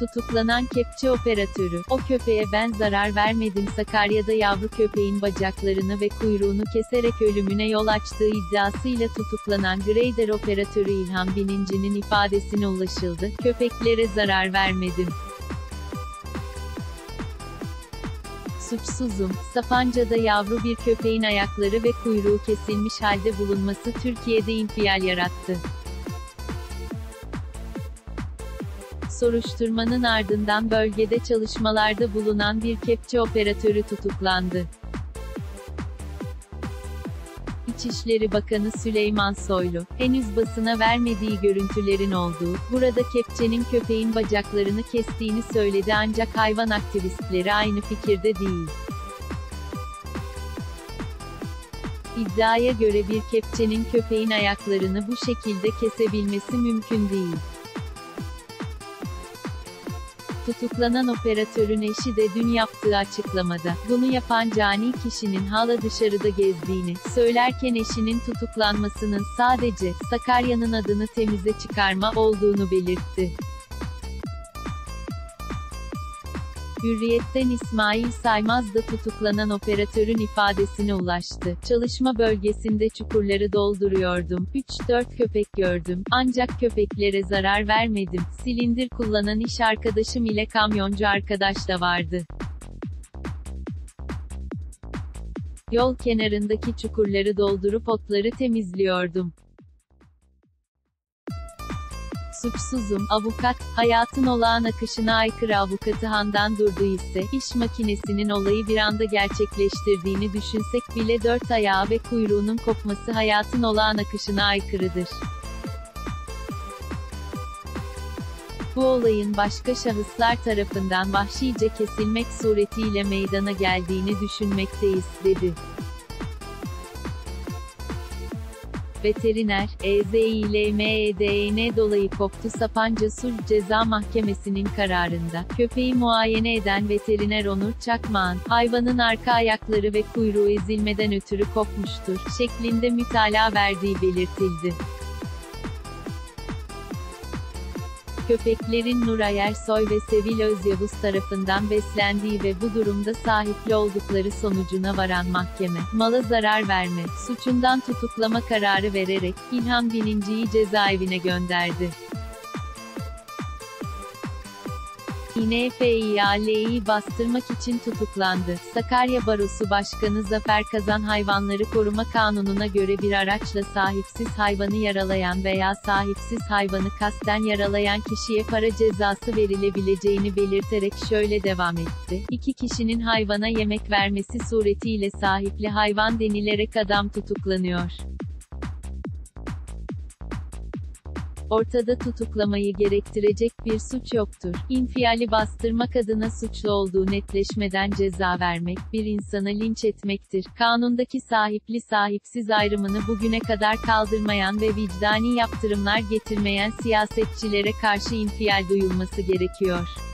Tutuklanan kepçe operatörü, o köpeğe ben zarar vermedim Sakarya'da yavru köpeğin bacaklarını ve kuyruğunu keserek ölümüne yol açtığı iddiasıyla tutuklanan Greyder operatörü İlhan Bininci'nin ifadesine ulaşıldı, köpeklere zarar vermedim. Suçsuzum, Sapanca'da yavru bir köpeğin ayakları ve kuyruğu kesilmiş halde bulunması Türkiye'de infial yarattı. Soruşturmanın ardından bölgede çalışmalarda bulunan bir kepçe operatörü tutuklandı. İçişleri Bakanı Süleyman Soylu, henüz basına vermediği görüntülerin olduğu, burada kepçenin köpeğin bacaklarını kestiğini söyledi ancak hayvan aktivistleri aynı fikirde değil. İddiaya göre bir kepçenin köpeğin ayaklarını bu şekilde kesebilmesi mümkün değil. Tutuklanan operatörün eşi de dün yaptığı açıklamada, bunu yapan cani kişinin hala dışarıda gezdiğini, söylerken eşinin tutuklanmasının sadece, Sakarya'nın adını temize çıkarma olduğunu belirtti. Hürriyet'ten İsmail Saymaz da tutuklanan operatörün ifadesine ulaştı. Çalışma bölgesinde çukurları dolduruyordum. 3-4 köpek gördüm. Ancak köpeklere zarar vermedim. Silindir kullanan iş arkadaşım ile kamyoncu arkadaş da vardı. Yol kenarındaki çukurları doldurup otları temizliyordum. Suçsuzum, avukat, hayatın olağan akışına aykırı avukatı Handan Durdu ise, iş makinesinin olayı bir anda gerçekleştirdiğini düşünsek bile dört ayağı ve kuyruğunun kopması hayatın olağan akışına aykırıdır. Bu olayın başka şahıslar tarafından vahşice kesilmek suretiyle meydana geldiğini düşünmekteyiz, dedi. Veteriner, EZİLMEDN dolayı koptu Sapanca Sulh Ceza Mahkemesi'nin kararında, köpeği muayene eden veteriner Onur Çakmağ'ın, hayvanın arka ayakları ve kuyruğu ezilmeden ötürü kopmuştur, şeklinde mütalaa verdiği belirtildi. Köpeklerin Nuray Ersoy ve Sevil Özyavuz tarafından beslendiği ve bu durumda sahipli oldukları sonucuna varan mahkeme, mala zarar verme, suçundan tutuklama kararı vererek, İlhan Bininci'yi cezaevine gönderdi. İNFİAL'yi bastırmak için tutuklandı. Sakarya Barosu Başkanı Zafer Kazan Hayvanları Koruma Kanunu'na göre bir araçla sahipsiz hayvanı yaralayan veya sahipsiz hayvanı kasten yaralayan kişiye para cezası verilebileceğini belirterek şöyle devam etti. İki kişinin hayvana yemek vermesi suretiyle sahipli hayvan denilerek adam tutuklanıyor. Ortada tutuklamayı gerektirecek bir suç yoktur. İnfiali bastırmak adına suçlu olduğu netleşmeden ceza vermek, bir insana linç etmektir. Kanundaki sahipli sahipsiz ayrımını bugüne kadar kaldırmayan ve vicdani yaptırımlar getirmeyen siyasetçilere karşı infial duyulması gerekiyor.